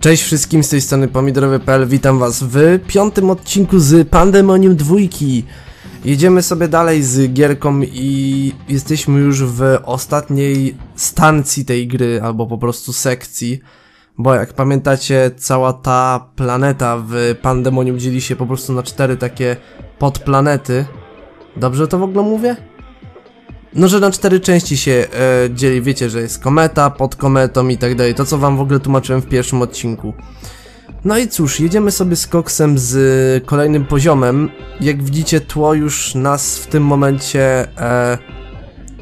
Cześć wszystkim, z tej strony pomidorowy.pl, witam was w piątym odcinku z Pandemonium dwójki. Jedziemy sobie dalej z gierką i jesteśmy już w ostatniej stacji tej gry, albo po prostu sekcji. Bo jak pamiętacie, cała ta planeta w Pandemonium dzieli się po prostu na cztery takie podplanety. Dobrze to w ogóle mówię? No, że na cztery części się e, dzieli, wiecie, że jest kometa, pod kometą i tak dalej, to co wam w ogóle tłumaczyłem w pierwszym odcinku. No i cóż, jedziemy sobie z koksem z kolejnym poziomem. Jak widzicie, tło już nas w tym momencie e,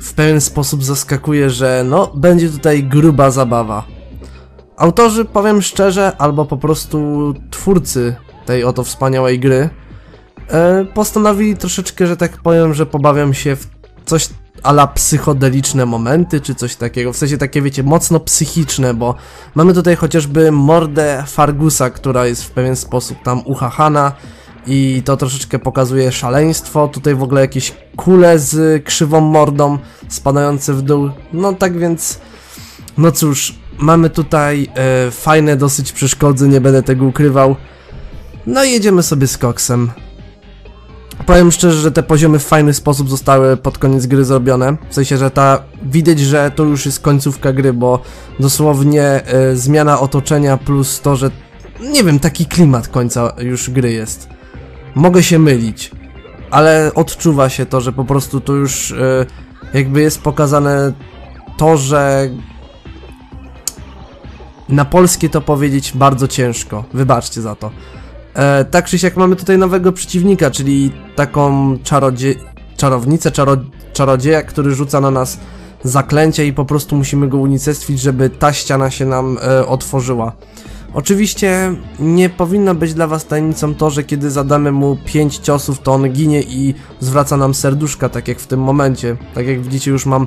w pewien sposób zaskakuje, że no, będzie tutaj gruba zabawa. Autorzy, powiem szczerze, albo po prostu twórcy tej oto wspaniałej gry, e, postanowili troszeczkę, że tak powiem, że pobawiam się w coś ala psychodeliczne momenty, czy coś takiego, w sensie takie, wiecie, mocno psychiczne, bo mamy tutaj chociażby mordę Fargusa, która jest w pewien sposób tam uchachana i to troszeczkę pokazuje szaleństwo, tutaj w ogóle jakieś kule z krzywą mordą spadające w dół, no tak więc, no cóż, mamy tutaj e, fajne dosyć przeszkody, nie będę tego ukrywał, no i jedziemy sobie z koksem. Powiem szczerze, że te poziomy w fajny sposób zostały pod koniec gry zrobione. W sensie, że ta widać, że to już jest końcówka gry, bo dosłownie y, zmiana otoczenia plus to, że nie wiem, taki klimat końca już gry jest. Mogę się mylić, ale odczuwa się to, że po prostu to już y, jakby jest pokazane to, że na polskie to powiedzieć bardzo ciężko. Wybaczcie za to. E, tak czy siak mamy tutaj nowego przeciwnika, czyli taką czarodzie... czarownicę, czaro... czarodzieja, który rzuca na nas zaklęcia i po prostu musimy go unicestwić, żeby ta ściana się nam e, otworzyła. Oczywiście nie powinno być dla was tajemnicą to, że kiedy zadamy mu 5 ciosów, to on ginie i zwraca nam serduszka, tak jak w tym momencie. Tak jak widzicie, już mam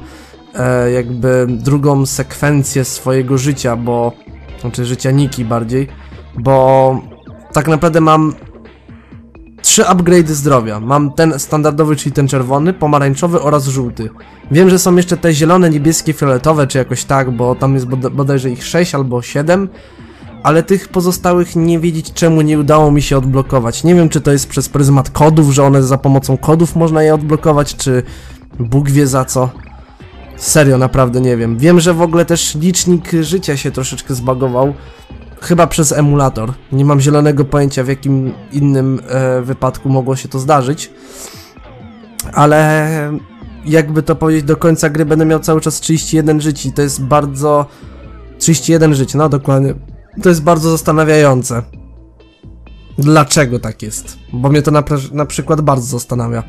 e, jakby drugą sekwencję swojego życia, bo... Znaczy życia Niki bardziej, bo tak naprawdę mam trzy upgrade zdrowia. Mam ten standardowy, czyli ten czerwony, pomarańczowy oraz żółty. Wiem, że są jeszcze te zielone, niebieskie, fioletowe, czy jakoś tak, bo tam jest bod bodajże ich 6 albo 7, ale tych pozostałych nie wiedzieć czemu nie udało mi się odblokować. Nie wiem, czy to jest przez pryzmat kodów, że one za pomocą kodów można je odblokować, czy Bóg wie za co. Serio, naprawdę nie wiem. Wiem, że w ogóle też licznik życia się troszeczkę zbagował, Chyba przez emulator. Nie mam zielonego pojęcia w jakim innym e, wypadku mogło się to zdarzyć. Ale jakby to powiedzieć, do końca gry będę miał cały czas 31 życi. To jest bardzo... 31 żyć, no dokładnie. To jest bardzo zastanawiające. Dlaczego tak jest? Bo mnie to na, na przykład bardzo zastanawia.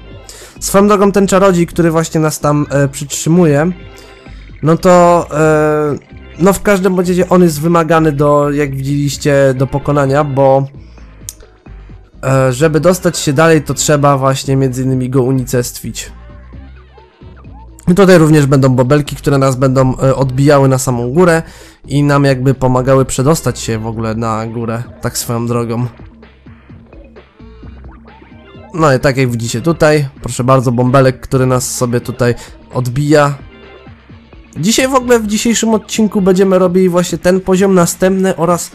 Swoją drogą ten czarodziej, który właśnie nas tam e, przytrzymuje, no to e, no w każdym razie on jest wymagany do, jak widzieliście, do pokonania, bo e, żeby dostać się dalej, to trzeba właśnie między innymi go unicestwić. Tutaj również będą bobelki, które nas będą e, odbijały na samą górę i nam jakby pomagały przedostać się w ogóle na górę, tak swoją drogą. No i tak jak widzicie tutaj, proszę bardzo, bąbelek, który nas sobie tutaj odbija, Dzisiaj w ogóle w dzisiejszym odcinku będziemy robili właśnie ten poziom, następny oraz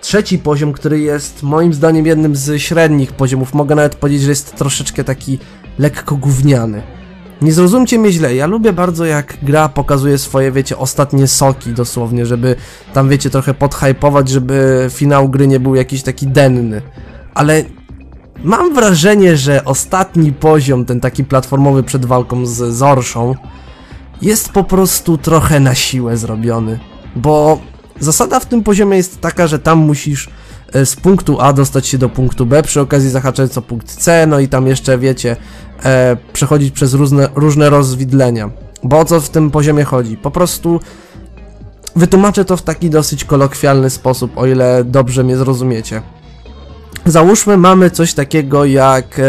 trzeci poziom, który jest moim zdaniem jednym z średnich poziomów. Mogę nawet powiedzieć, że jest troszeczkę taki lekko gówniany. Nie zrozumcie mnie źle, ja lubię bardzo jak gra pokazuje swoje, wiecie, ostatnie soki dosłownie, żeby tam, wiecie, trochę podhypować, żeby finał gry nie był jakiś taki denny. Ale mam wrażenie, że ostatni poziom, ten taki platformowy przed walką z Zorszą, jest po prostu trochę na siłę zrobiony. Bo zasada w tym poziomie jest taka, że tam musisz e, z punktu A dostać się do punktu B, przy okazji zahaczając o punkt C, no i tam jeszcze, wiecie, e, przechodzić przez różne, różne rozwidlenia. Bo o co w tym poziomie chodzi? Po prostu wytłumaczę to w taki dosyć kolokwialny sposób, o ile dobrze mnie zrozumiecie. Załóżmy, mamy coś takiego jak e,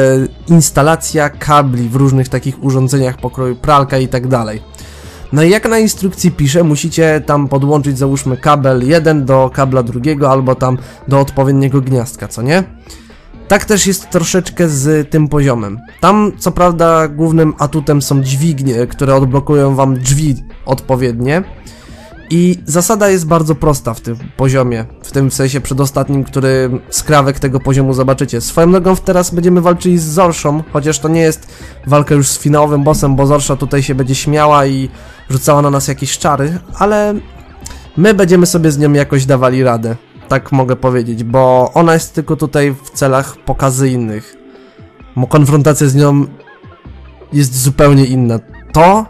instalacja kabli w różnych takich urządzeniach pokroju pralka i tak dalej. No i jak na instrukcji pisze, musicie tam podłączyć załóżmy kabel jeden do kabla drugiego albo tam do odpowiedniego gniazdka, co nie? Tak też jest troszeczkę z tym poziomem. Tam co prawda głównym atutem są dźwignie, które odblokują wam drzwi odpowiednie. I zasada jest bardzo prosta w tym poziomie. w tym sensie przedostatnim, który skrawek tego poziomu zobaczycie. Swoją drogą teraz będziemy walczyli z Zorszą, chociaż to nie jest walka już z finałowym bossem, bo Zorsza tutaj się będzie śmiała i rzucała na nas jakieś czary, ale my będziemy sobie z nią jakoś dawali radę. Tak mogę powiedzieć, bo ona jest tylko tutaj w celach pokazyjnych. Bo konfrontacja z nią jest zupełnie inna. To,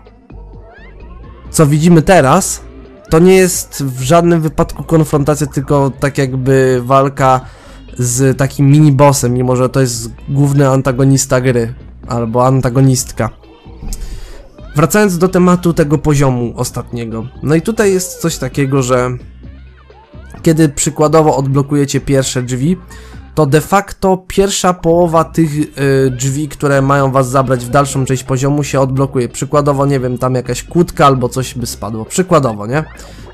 co widzimy teraz, to nie jest w żadnym wypadku konfrontacja, tylko tak jakby walka z takim mini-bossem, mimo że to jest główny antagonista gry, albo antagonistka. Wracając do tematu tego poziomu ostatniego. No i tutaj jest coś takiego, że kiedy przykładowo odblokujecie pierwsze drzwi, to de facto pierwsza połowa tych y, drzwi, które mają was zabrać w dalszą część poziomu się odblokuje. Przykładowo, nie wiem, tam jakaś kłódka albo coś by spadło. Przykładowo, nie?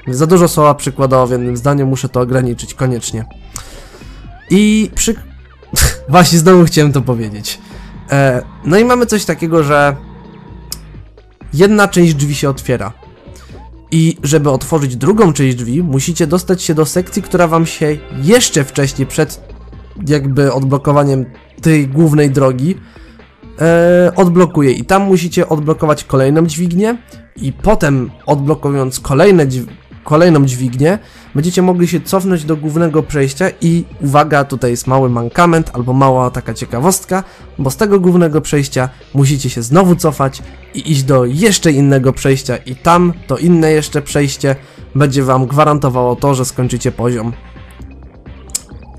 Za dużo słowa przykładowo w jednym zdaniu, muszę to ograniczyć koniecznie. I przy... Właśnie znowu chciałem to powiedzieć. E, no i mamy coś takiego, że jedna część drzwi się otwiera. I żeby otworzyć drugą część drzwi, musicie dostać się do sekcji, która wam się jeszcze wcześniej, przed jakby odblokowaniem tej głównej drogi, e, odblokuje. I tam musicie odblokować kolejną dźwignię i potem odblokowując kolejne dźw kolejną dźwignię, będziecie mogli się cofnąć do głównego przejścia i uwaga, tutaj jest mały mankament albo mała taka ciekawostka, bo z tego głównego przejścia musicie się znowu cofać i iść do jeszcze innego przejścia i tam to inne jeszcze przejście będzie wam gwarantowało to, że skończycie poziom.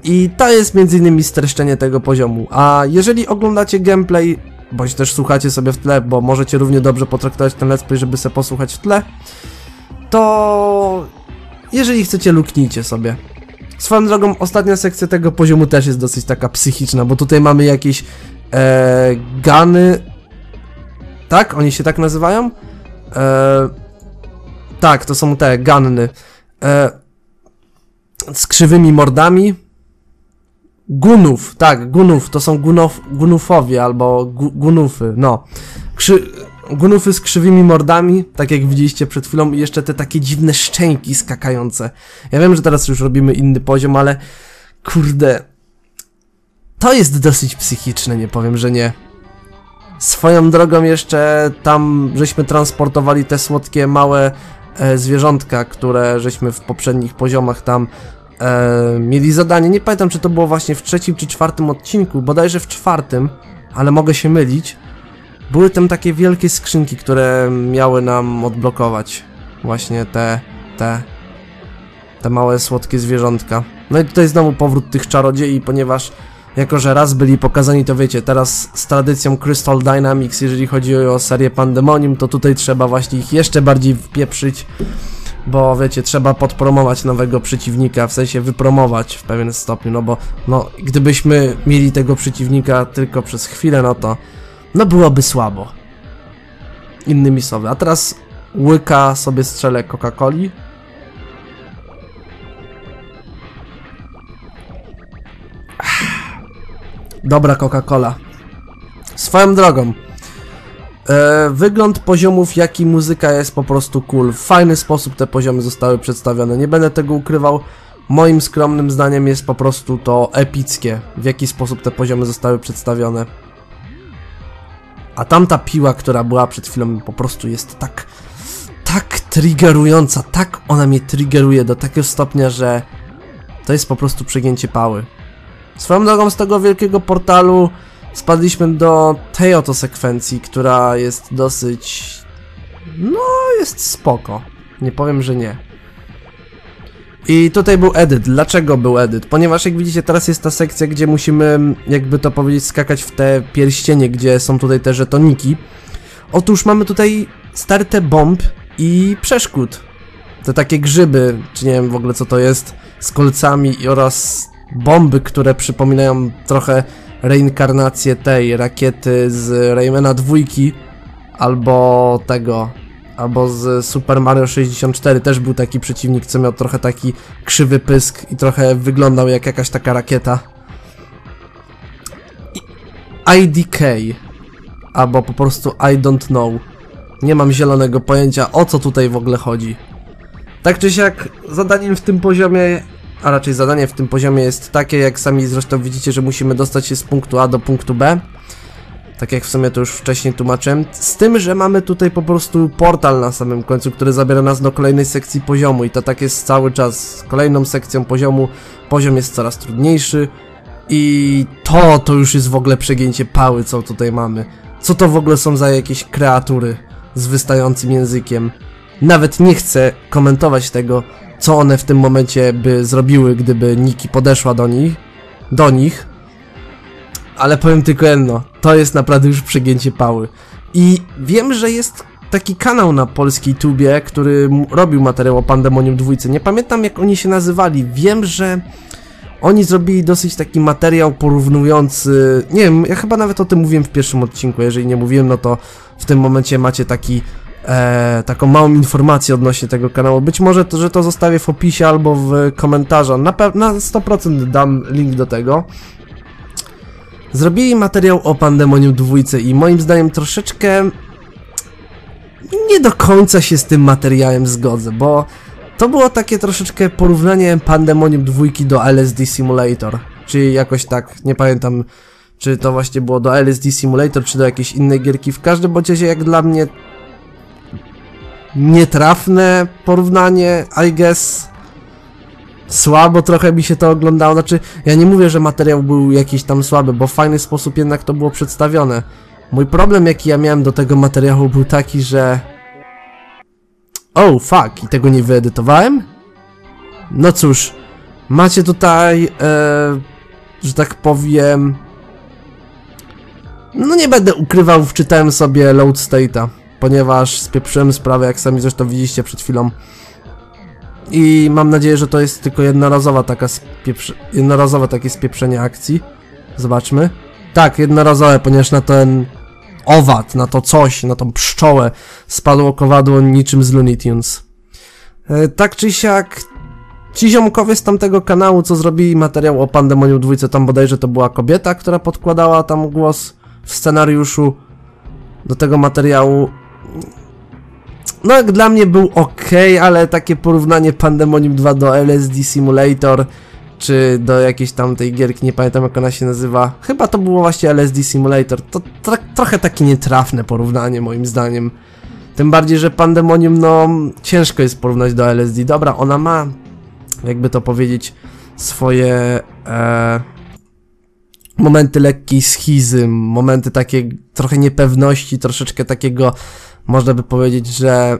I to jest innymi streszczenie tego poziomu. A jeżeli oglądacie gameplay, bądź też słuchacie sobie w tle, bo możecie równie dobrze potraktować ten let's play, żeby sobie posłuchać w tle, to jeżeli chcecie, luknijcie sobie. Swoją drogą, ostatnia sekcja tego poziomu też jest dosyć taka psychiczna, bo tutaj mamy jakieś e, gany. Tak? Oni się tak nazywają? E, tak, to są te ganny. E, z krzywymi mordami. Gunów, tak, gunów, to są gunow, gunufowie albo gu, gunufy, no. Krzy, gunufy z krzywymi mordami, tak jak widzieliście przed chwilą, i jeszcze te takie dziwne szczęki skakające. Ja wiem, że teraz już robimy inny poziom, ale kurde, to jest dosyć psychiczne, nie powiem, że nie. Swoją drogą jeszcze tam żeśmy transportowali te słodkie małe e, zwierzątka, które żeśmy w poprzednich poziomach tam e, mieli zadanie. Nie pamiętam, czy to było właśnie w trzecim czy czwartym odcinku, bodajże w czwartym, ale mogę się mylić. Były tam takie wielkie skrzynki, które miały nam odblokować właśnie te, te, te małe słodkie zwierzątka. No i tutaj znowu powrót tych czarodziei, ponieważ jako, że raz byli pokazani, to wiecie, teraz z tradycją Crystal Dynamics, jeżeli chodzi o serię Pandemonium, to tutaj trzeba właśnie ich jeszcze bardziej wpieprzyć, bo wiecie, trzeba podpromować nowego przeciwnika, w sensie wypromować w pewien stopniu, no bo no, gdybyśmy mieli tego przeciwnika tylko przez chwilę, no to no byłoby słabo. Innymi słowy. A teraz łyka sobie strzelę Coca-Coli. Dobra Coca-Cola. Swoją drogą. E, wygląd poziomów, jak i muzyka jest po prostu cool. W fajny sposób te poziomy zostały przedstawione. Nie będę tego ukrywał. Moim skromnym zdaniem jest po prostu to epickie, w jaki sposób te poziomy zostały przedstawione. A tamta piła, która była przed chwilą, po prostu jest tak, tak triggerująca, tak ona mnie triggeruje do takiego stopnia, że to jest po prostu przegięcie pały. Swoją drogą z tego wielkiego portalu spadliśmy do tej oto sekwencji, która jest dosyć... No, jest spoko. Nie powiem, że nie. I tutaj był edyt. Dlaczego był edyt? Ponieważ jak widzicie teraz jest ta sekcja, gdzie musimy, jakby to powiedzieć, skakać w te pierścienie, gdzie są tutaj te żetoniki. Otóż mamy tutaj stertę bomb i przeszkód. Te takie grzyby, czy nie wiem w ogóle co to jest, z kolcami oraz bomby, które przypominają trochę reinkarnację tej rakiety z Raymana dwójki albo tego albo z Super Mario 64 też był taki przeciwnik, co miał trochę taki krzywy pysk i trochę wyglądał jak jakaś taka rakieta. I IDK albo po prostu I don't know. Nie mam zielonego pojęcia o co tutaj w ogóle chodzi. Tak czy siak zadaniem w tym poziomie a raczej zadanie w tym poziomie jest takie, jak sami zresztą widzicie, że musimy dostać się z punktu A do punktu B. Tak jak w sumie to już wcześniej tłumaczyłem. Z tym, że mamy tutaj po prostu portal na samym końcu, który zabiera nas do kolejnej sekcji poziomu i to tak jest cały czas z kolejną sekcją poziomu. Poziom jest coraz trudniejszy i to, to już jest w ogóle przegięcie pały, co tutaj mamy. Co to w ogóle są za jakieś kreatury z wystającym językiem? Nawet nie chcę komentować tego, co one w tym momencie by zrobiły, gdyby Niki podeszła do nich, do nich. Ale powiem tylko jedno, to jest naprawdę już przegięcie pały. I wiem, że jest taki kanał na polskiej tubie, który robił materiał o Pandemonium dwójce. Nie pamiętam jak oni się nazywali. Wiem, że oni zrobili dosyć taki materiał porównujący. Nie wiem, ja chyba nawet o tym mówiłem w pierwszym odcinku. Jeżeli nie mówiłem, no to w tym momencie macie taki e, taką małą informację odnośnie tego kanału. Być może to, że to zostawię w opisie albo w komentarzach. Na, na 100% dam link do tego. Zrobili materiał o Pandemonium dwójce i moim zdaniem troszeczkę nie do końca się z tym materiałem zgodzę, bo to było takie troszeczkę porównanie Pandemonium dwójki do LSD Simulator, czyli jakoś tak, nie pamiętam czy to właśnie było do LSD Simulator, czy do jakiejś innej gierki. W każdym bądź razie jak dla mnie nietrafne porównanie, I guess. Słabo trochę mi się to oglądało. Znaczy, ja nie mówię, że materiał był jakiś tam słaby, bo w fajny sposób jednak to było przedstawione. Mój problem, jaki ja miałem do tego materiału, był taki, że. Oh, fuck, i tego nie wyedytowałem? No cóż, macie tutaj, e, że tak powiem. No nie będę ukrywał, wczytałem sobie load state'a, ponieważ spieprzyłem sprawę, jak sami zresztą widzieliście przed chwilą. I mam nadzieję, że to jest tylko jednorazowa taka spieprz... jednorazowe takie spieprzenie akcji. Zobaczmy. Tak, jednorazowe, ponieważ na ten owad, na to coś, na tą pszczołę spadło kowadło niczym z Looney Tunes. E, tak czy siak, ci ziomkowie z tamtego kanału, co zrobili materiał o Pandemonium dwójce, tam bodajże to była kobieta, która podkładała tam głos w scenariuszu do tego materiału. No, dla mnie był ok, ale takie porównanie Pandemonium 2 do LSD Simulator, czy do jakiejś tam tej gierki, nie pamiętam jak ona się nazywa. Chyba to było właśnie LSD Simulator. To tro trochę takie nietrafne porównanie, moim zdaniem. Tym bardziej, że Pandemonium, no, ciężko jest porównać do LSD. Dobra, ona ma, jakby to powiedzieć, swoje e, momenty lekkiej schizy, momenty takiej trochę niepewności, troszeczkę takiego, można by powiedzieć, że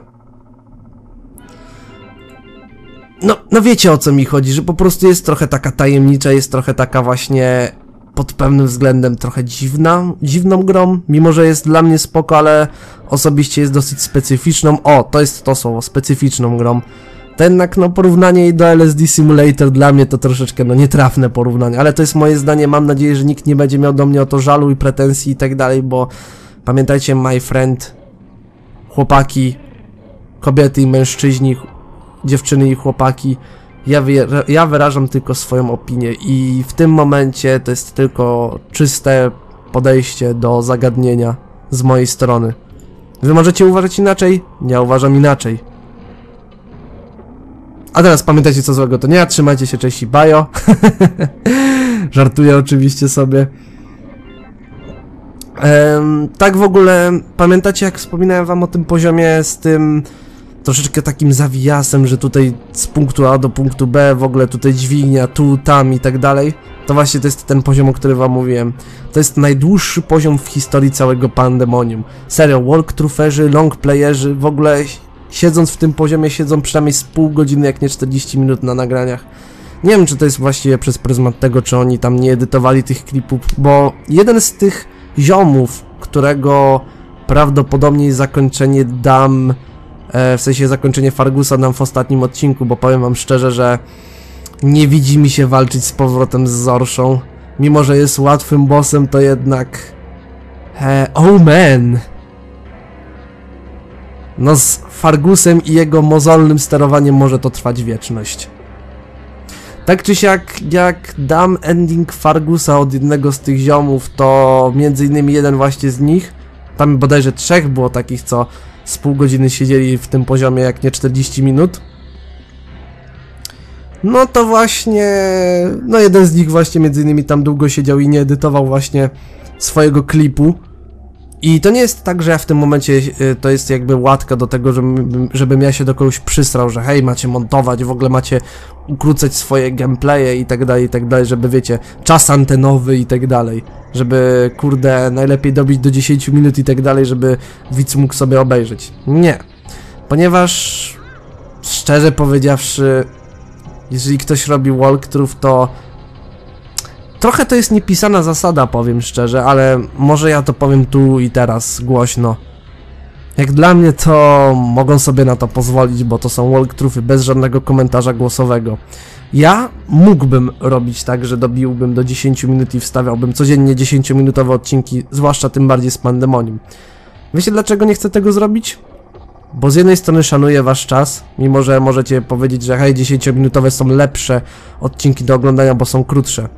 no, no wiecie o co mi chodzi, że po prostu jest trochę taka tajemnicza, jest trochę taka właśnie pod pewnym względem trochę dziwna, dziwną grą, mimo że jest dla mnie spoko, ale osobiście jest dosyć specyficzną. O, to jest to słowo, specyficzną grą. To jednak no porównanie do LSD Simulator dla mnie to troszeczkę no nietrafne porównanie, ale to jest moje zdanie, mam nadzieję, że nikt nie będzie miał do mnie o to żalu i pretensji i tak dalej, bo pamiętajcie, my friend, chłopaki, kobiety i mężczyźni, dziewczyny i chłopaki, ja, ja wyrażam tylko swoją opinię i w tym momencie to jest tylko czyste podejście do zagadnienia z mojej strony. Wy możecie uważać inaczej, ja uważam inaczej. A teraz pamiętajcie co złego to nie trzymajcie się, cześć i bajo. Żartuję oczywiście sobie. Tak w ogóle, pamiętacie jak wspominałem wam o tym poziomie z tym troszeczkę takim zawijasem, że tutaj z punktu A do punktu B w ogóle tutaj dźwignia, tu, tam i tak dalej. To właśnie to jest ten poziom, o którym wam mówiłem. To jest najdłuższy poziom w historii całego Pandemonium. Serio, walkthrougherzy, longplayerzy, w ogóle siedząc w tym poziomie siedzą przynajmniej z pół godziny, jak nie 40 minut na nagraniach. Nie wiem, czy to jest właściwie przez pryzmat tego, czy oni tam nie edytowali tych klipów, bo jeden z tych ziomów, którego prawdopodobnie zakończenie dam, e, w sensie zakończenie Fargusa dam w ostatnim odcinku, bo powiem wam szczerze, że nie widzi mi się walczyć z powrotem z Zorszą. Mimo, że jest łatwym bossem, to jednak... E, oh man! No z Fargusem i jego mozolnym sterowaniem może to trwać wieczność. Tak czy siak, jak dam ending Fargusa od jednego z tych ziomów, to między innymi jeden właśnie z nich, tam bodajże trzech było takich, co z pół godziny siedzieli w tym poziomie, jak nie 40 minut, no to właśnie, no jeden z nich właśnie między innymi tam długo siedział i nie edytował właśnie swojego klipu. I to nie jest tak, że ja w tym momencie y, to jest jakby łatka do tego, żebym, żebym ja się do kogoś przysrał, że hej, macie montować, w ogóle macie ukrócać swoje gameplaye i tak dalej, i tak dalej, żeby wiecie, czas antenowy i tak dalej. Żeby, kurde, najlepiej dobić do 10 minut i tak dalej, żeby widz mógł sobie obejrzeć. Nie. Ponieważ, szczerze powiedziawszy, jeżeli ktoś robi walkthrough, to trochę to jest niepisana zasada, powiem szczerze, ale może ja to powiem tu i teraz głośno. Jak dla mnie to mogą sobie na to pozwolić, bo to są walkthroughy bez żadnego komentarza głosowego. Ja mógłbym robić tak, że dobiłbym do 10 minut i wstawiałbym codziennie 10-minutowe odcinki, zwłaszcza tym bardziej z Pandemonium. Wiecie dlaczego nie chcę tego zrobić? Bo z jednej strony szanuję wasz czas, mimo że możecie powiedzieć, że hej, 10-minutowe są lepsze odcinki do oglądania, bo są krótsze.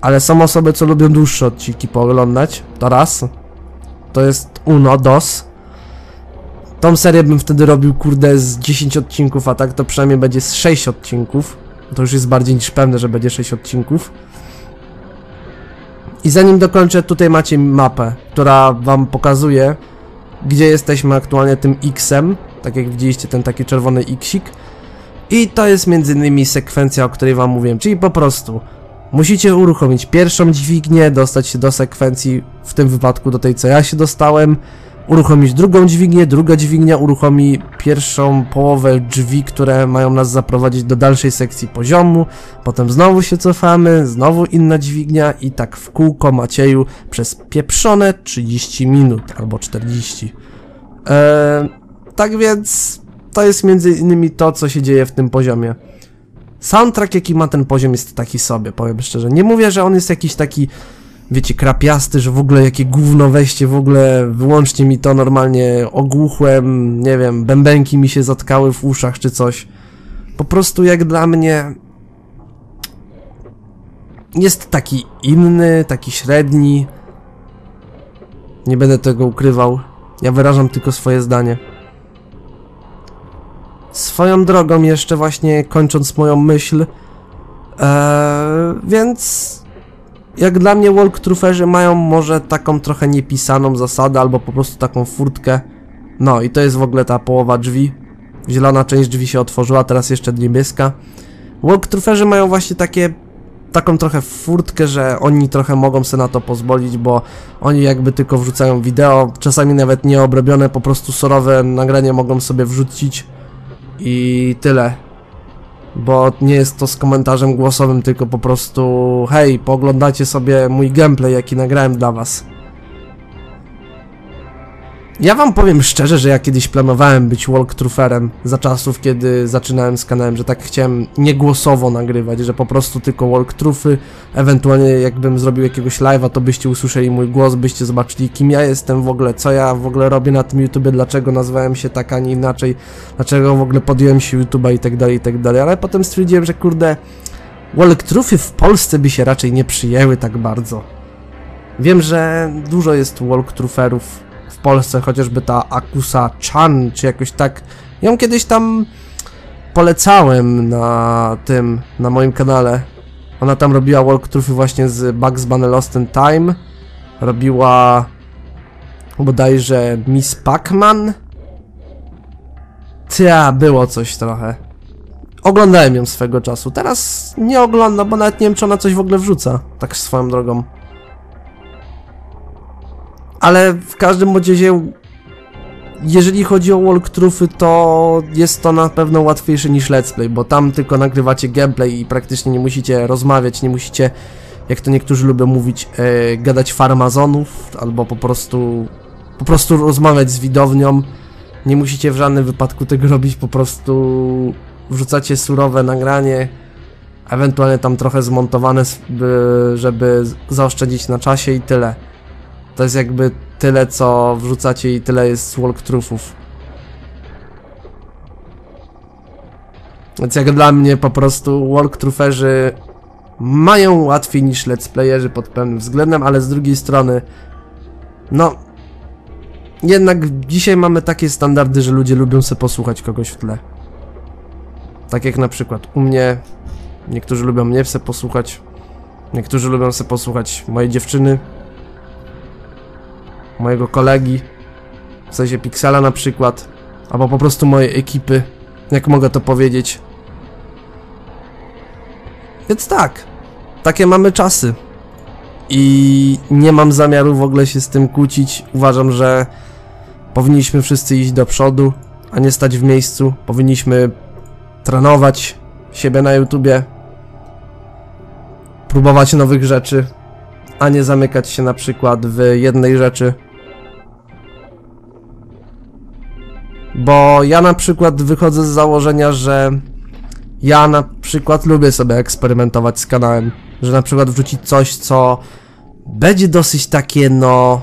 Ale są osoby, co lubią dłuższe odcinki pooglądać, to raz. To jest uno, dos. Tą serię bym wtedy robił, kurde, z 10 odcinków, a tak to przynajmniej będzie z 6 odcinków. To już jest bardziej niż pewne, że będzie 6 odcinków. I zanim dokończę, tutaj macie mapę, która wam pokazuje, gdzie jesteśmy aktualnie tym X-em, tak jak widzieliście ten taki czerwony Xik. I to jest między innymi sekwencja, o której wam mówiłem, czyli po prostu musicie uruchomić pierwszą dźwignię, dostać się do sekwencji, w tym wypadku do tej co ja się dostałem, uruchomić drugą dźwignię, druga dźwignia uruchomi pierwszą połowę drzwi, które mają nas zaprowadzić do dalszej sekcji poziomu, potem znowu się cofamy, znowu inna dźwignia i tak w kółko Macieju przez pieprzone 30 minut albo 40. Eee, tak więc to jest między innymi to, co się dzieje w tym poziomie. Soundtrack, jaki ma ten poziom, jest taki sobie, powiem szczerze. Nie mówię, że on jest jakiś taki wiecie, krapiasty, że w ogóle jakie gówno weźcie, w ogóle wyłączcie mi to normalnie, ogłuchłem, nie wiem, bębenki mi się zatkały w uszach czy coś. Po prostu jak dla mnie jest taki inny, taki średni. Nie będę tego ukrywał. Ja wyrażam tylko swoje zdanie. Swoją drogą jeszcze właśnie kończąc moją myśl, ee, więc jak dla mnie walktrutherzy mają może taką trochę niepisaną zasadę, albo po prostu taką furtkę. No i to jest w ogóle ta połowa drzwi. Zielona część drzwi się otworzyła, teraz jeszcze niebieska. Walktrutherzy mają właśnie takie taką trochę furtkę, że oni trochę mogą sobie na to pozwolić, bo oni jakby tylko wrzucają wideo, czasami nawet nieobrobione, po prostu surowe nagranie mogą sobie wrzucić i tyle bo nie jest to z komentarzem głosowym, tylko po prostu hej, pooglądacie sobie mój gameplay, jaki nagrałem dla was. Ja wam powiem szczerze, że ja kiedyś planowałem być walktrutherem za czasów, kiedy zaczynałem z kanałem, że tak chciałem niegłosowo nagrywać, że po prostu tylko walktruthy, ewentualnie jakbym zrobił jakiegoś live'a, to byście usłyszeli mój głos, byście zobaczyli kim ja jestem w ogóle, co ja w ogóle robię na tym YouTubie, dlaczego nazwałem się tak, a nie inaczej, dlaczego w ogóle podjąłem się YouTube'a i tak dalej, i tak dalej, ale potem stwierdziłem, że kurde, walktruthy w Polsce by się raczej nie przyjęły tak bardzo. Wiem, że dużo jest walktrutherów w Polsce, chociażby ta Akusa Chan, czy jakoś tak. Ją kiedyś tam polecałem na tym, na moim kanale. Ona tam robiła walkthroughy właśnie z Bugs Bunny Lost in Time. Robiła bodajże Miss Pac-Man. Tia, było coś trochę. Oglądałem ją swego czasu. Teraz nie oglądam, bo nawet nie wiem, czy ona coś w ogóle wrzuca. Tak swoją drogą. Ale w każdym razie, jeżeli chodzi o walkthroughy, to jest to na pewno łatwiejsze niż let's play, bo tam tylko nagrywacie gameplay i praktycznie nie musicie rozmawiać, nie musicie, jak to niektórzy lubią mówić, e, gadać farmazonów, albo po prostu, po prostu rozmawiać z widownią. Nie musicie w żadnym wypadku tego robić, po prostu wrzucacie surowe nagranie, ewentualnie tam trochę zmontowane, żeby zaoszczędzić na czasie i tyle. To jest jakby tyle, co wrzucacie i tyle jest walkthroughów. Więc jak dla mnie po prostu walkthrougherzy mają łatwiej niż let's playerzy pod pewnym względem, ale z drugiej strony no jednak dzisiaj mamy takie standardy, że ludzie lubią sobie posłuchać kogoś w tle. Tak jak na przykład u mnie Niektórzy lubią mnie se posłuchać. Niektórzy lubią se posłuchać mojej dziewczyny. Mojego kolegi. W sensie Pixela na przykład. Albo po prostu mojej ekipy. Jak mogę to powiedzieć. Więc tak. Takie mamy czasy. I nie mam zamiaru w ogóle się z tym kłócić. Uważam, że powinniśmy wszyscy iść do przodu, a nie stać w miejscu. Powinniśmy trenować siebie na YouTubie, próbować nowych rzeczy, a nie zamykać się na przykład w jednej rzeczy. Bo ja na przykład wychodzę z założenia, że ja na przykład lubię sobie eksperymentować z kanałem, że na przykład wrzucić coś, co będzie dosyć takie, no.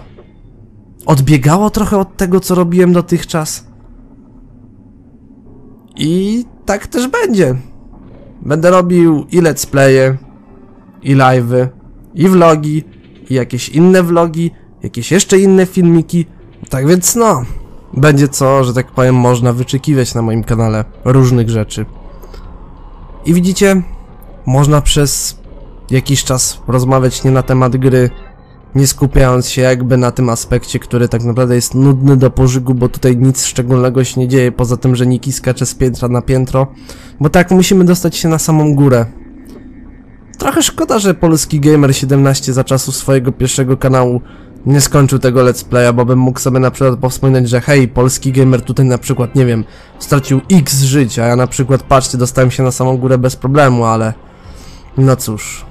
odbiegało trochę od tego, co robiłem dotychczas. I tak też będzie. Będę robił i let's playe, i live'y, i vlogi, i jakieś inne vlogi, jakieś jeszcze inne filmiki. Tak więc no, będzie co, że tak powiem, można wyczekiwać na moim kanale różnych rzeczy. I widzicie, można przez jakiś czas rozmawiać nie na temat gry, nie skupiając się jakby na tym aspekcie, który tak naprawdę jest nudny do pożygu, bo tutaj nic szczególnego się nie dzieje, poza tym, że Niki skacze z piętra na piętro, bo tak musimy dostać się na samą górę. Trochę szkoda, że polski gamer 17 za czasów swojego pierwszego kanału nie skończył tego let's playa, bo bym mógł sobie na przykład powspominać, że hej, polski gamer tutaj na przykład, nie wiem, stracił x życia, ja na przykład, patrzcie, dostałem się na samą górę bez problemu, ale... No cóż...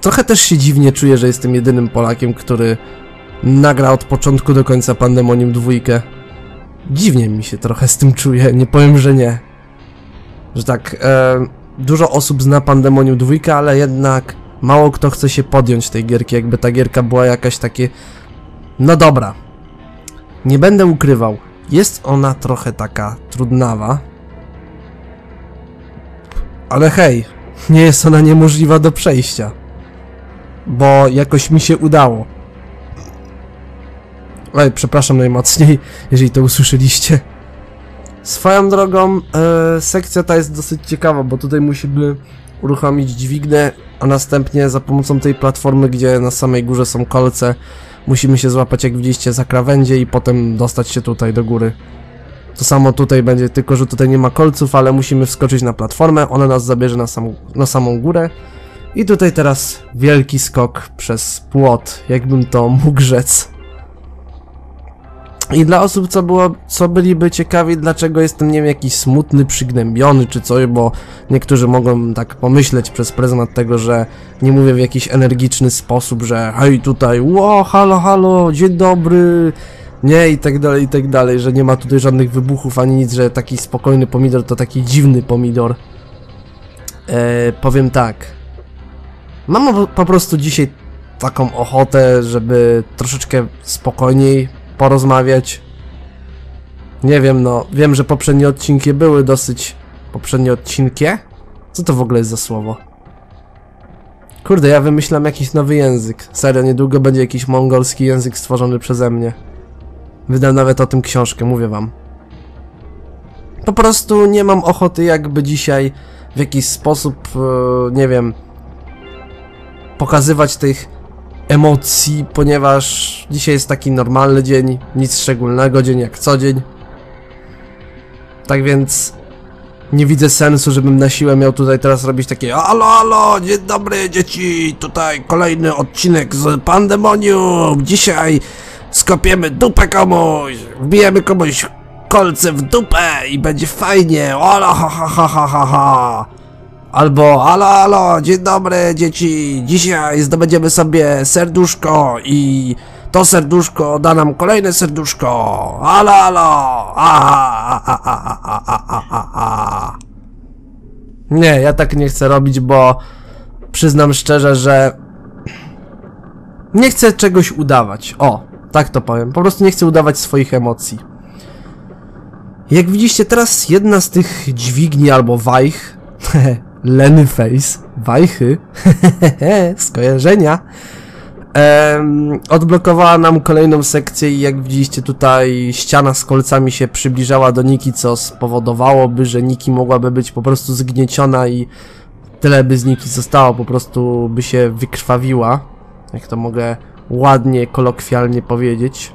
Trochę też się dziwnie czuję, że jestem jedynym Polakiem, który nagra od początku do końca Pandemonium dwójkę. Dziwnie mi się trochę z tym czuję, nie powiem, że nie. Że tak, e, dużo osób zna Pandemonium dwójkę, ale jednak mało kto chce się podjąć tej gierki, jakby ta gierka była jakaś takie... No dobra. Nie będę ukrywał. Jest ona trochę taka trudnawa. Ale hej, nie jest ona niemożliwa do przejścia bo jakoś mi się udało. Oj, przepraszam najmocniej, jeżeli to usłyszeliście. Swoją drogą, e, sekcja ta jest dosyć ciekawa, bo tutaj musimy uruchomić dźwignę, a następnie za pomocą tej platformy, gdzie na samej górze są kolce, musimy się złapać, jak widzieliście, za krawędzie i potem dostać się tutaj do góry. To samo tutaj będzie, tylko że tutaj nie ma kolców, ale musimy wskoczyć na platformę, ona nas zabierze na, sam, na samą górę i tutaj teraz wielki skok przez płot, jakbym to mógł rzec. I dla osób, co, było, co byliby ciekawi, dlaczego jestem, nie wiem, jakiś smutny, przygnębiony czy coś, bo niektórzy mogą tak pomyśleć przez pryzmat tego, że nie mówię w jakiś energiczny sposób, że hej tutaj, ło, halo, halo, dzień dobry, nie i tak dalej, i tak dalej, że nie ma tutaj żadnych wybuchów ani nic, że taki spokojny pomidor to taki dziwny pomidor. Eee, powiem tak, Mam po prostu dzisiaj taką ochotę, żeby troszeczkę spokojniej porozmawiać. Nie wiem, no, wiem, że poprzednie odcinki były dosyć... Poprzednie odcinki? Co to w ogóle jest za słowo? Kurde, ja wymyślam jakiś nowy język. Serio, niedługo będzie jakiś mongolski język stworzony przeze mnie. Wydam nawet o tym książkę, mówię wam. Po prostu nie mam ochoty jakby dzisiaj w jakiś sposób, e, nie wiem, pokazywać tych emocji, ponieważ dzisiaj jest taki normalny dzień, nic szczególnego, dzień jak co dzień. Tak więc nie widzę sensu, żebym na siłę miał tutaj teraz robić takie Alo, alo, dzień dobry dzieci, tutaj kolejny odcinek z Pandemonium. Dzisiaj skopiemy dupę komuś, wbijemy komuś kolce w dupę i będzie fajnie. Olo, ha, ha, ha, ha, ha, ha. Albo alo, alo, dzień dobry dzieci, dzisiaj zdobędziemy sobie serduszko i to serduszko da nam kolejne serduszko. Alo, alo, aha, aha, aha, aha, aha. Nie, ja tak nie chcę robić, bo przyznam szczerze, że nie chcę czegoś udawać. O, tak to powiem. Po prostu nie chcę udawać swoich emocji. Jak widzicie, teraz jedna z tych dźwigni albo wajch Lenny Face, wajchy, skojarzenia, Em, odblokowała nam kolejną sekcję i jak widzieliście tutaj ściana z kolcami się przybliżała do Niki, co spowodowałoby, że Niki mogłaby być po prostu zgnieciona i tyle by z Niki zostało, po prostu by się wykrwawiła. Jak to mogę ładnie, kolokwialnie powiedzieć.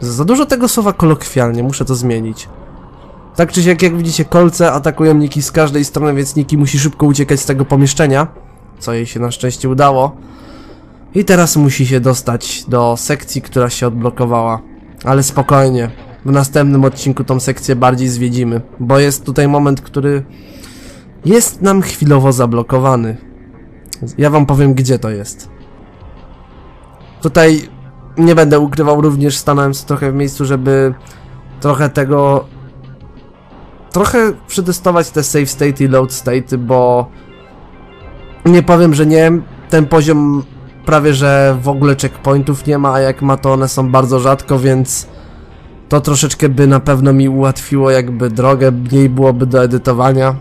Za dużo tego słowa kolokwialnie, muszę to zmienić. Tak czy siak, jak widzicie, kolce atakują Niki z każdej strony, więc Niki musi szybko uciekać z tego pomieszczenia, co jej się na szczęście udało. I teraz musi się dostać do sekcji, która się odblokowała. Ale spokojnie, w następnym odcinku tą sekcję bardziej zwiedzimy, bo jest tutaj moment, który jest nam chwilowo zablokowany. Ja wam powiem, gdzie to jest. Tutaj nie będę ukrywał, również stanąłem trochę w miejscu, żeby trochę tego... Trochę przetestować te save state i load state, bo nie powiem, że nie. Ten poziom prawie, że w ogóle checkpointów nie ma, a jak ma to one są bardzo rzadko, więc to troszeczkę by na pewno mi ułatwiło jakby drogę, mniej byłoby do edytowania.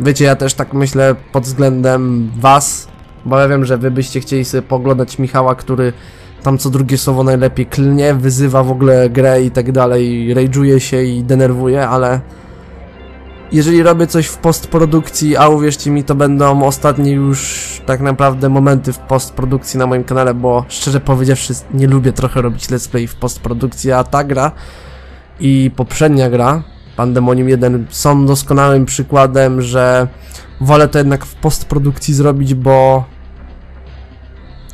Wiecie, ja też tak myślę pod względem was, bo ja wiem, że wy byście chcieli sobie poglądać Michała, który tam co drugie słowo najlepiej klnie, wyzywa w ogóle grę i tak dalej, rage'uje się i denerwuje, ale jeżeli robię coś w postprodukcji, a uwierzcie mi, to będą ostatnie już tak naprawdę momenty w postprodukcji na moim kanale, bo szczerze powiedziawszy nie lubię trochę robić let's play w postprodukcji, a ta gra i poprzednia gra, Pandemonium 1 są doskonałym przykładem, że wolę to jednak w postprodukcji zrobić, bo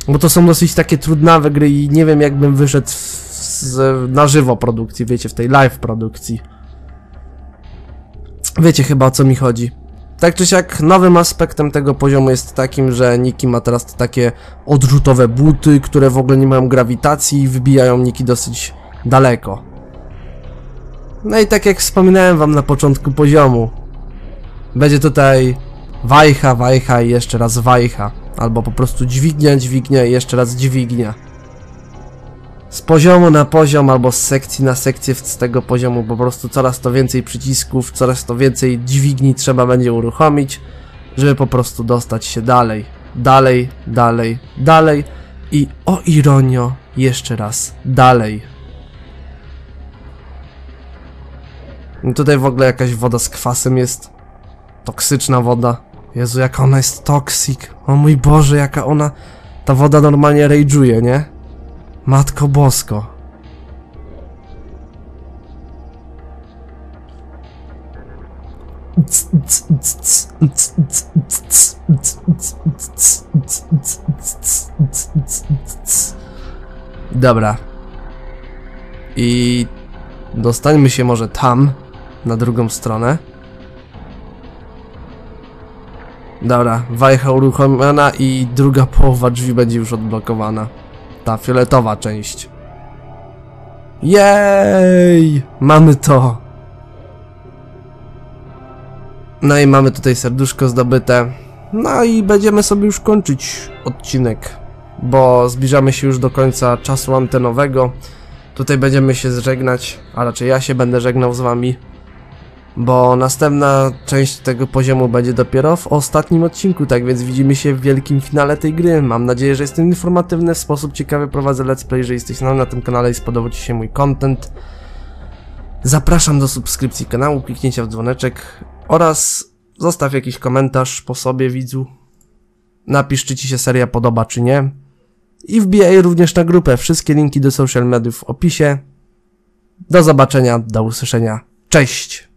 bo to są dosyć takie trudnawe gry i nie wiem jakbym wyszedł z, na żywo produkcji, wiecie, w tej live produkcji. Wiecie chyba o co mi chodzi. Tak czy siak, nowym aspektem tego poziomu jest takim, że Niki ma teraz te takie odrzutowe buty, które w ogóle nie mają grawitacji i wybijają Niki dosyć daleko. No i tak jak wspominałem wam na początku poziomu, będzie tutaj wajcha, wajcha i jeszcze raz wajcha. Albo po prostu dźwignia, dźwignia i jeszcze raz dźwignia. Z poziomu na poziom, albo z sekcji na sekcję z tego poziomu po prostu coraz to więcej przycisków, coraz to więcej dźwigni trzeba będzie uruchomić, żeby po prostu dostać się dalej. Dalej, dalej, dalej i o ironio, jeszcze raz dalej. I tutaj w ogóle jakaś woda z kwasem jest. Toksyczna woda. Jezu, jaka ona jest toxic. O mój Boże, jaka ona... Ta woda normalnie rage'uje, nie? Matko Bosko. Dobra. I dostańmy się może tam, na drugą stronę. Dobra, wajcha uruchomiona i druga połowa drzwi będzie już odblokowana. Ta fioletowa część. Jej! Mamy to! No i mamy tutaj serduszko zdobyte. No i będziemy sobie już kończyć odcinek, bo zbliżamy się już do końca czasu antenowego. Tutaj będziemy się żegnać, a raczej ja się będę żegnał z wami bo następna część tego poziomu będzie dopiero w ostatnim odcinku, tak więc widzimy się w wielkim finale tej gry. Mam nadzieję, że jestem informatywny, w sposób ciekawy prowadzę let's play, że jesteś na, na tym kanale i spodobał Ci się mój content. Zapraszam do subskrypcji kanału, kliknięcia w dzwoneczek oraz zostaw jakiś komentarz po sobie widzu. Napisz, czy Ci się seria podoba, czy nie. I wbijaj również na grupę. Wszystkie linki do social mediów w opisie. Do zobaczenia, do usłyszenia. Cześć!